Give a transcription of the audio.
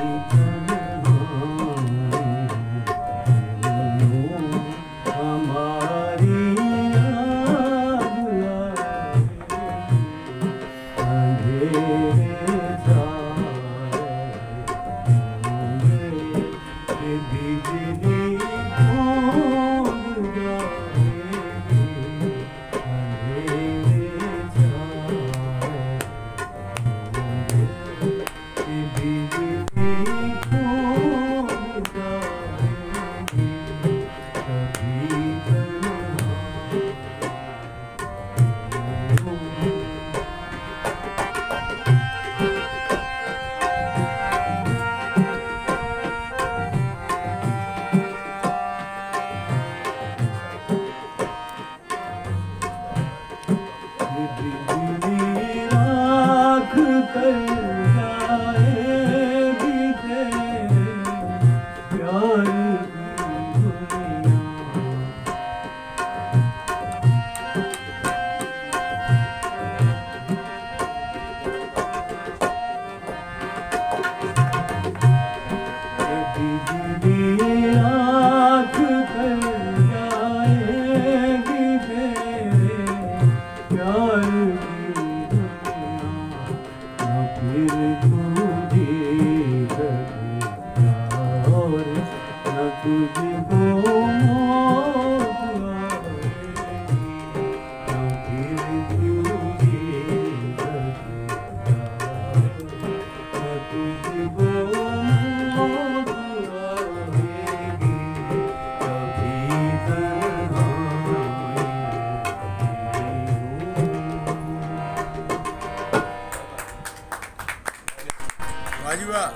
you. Thank you. Why you up?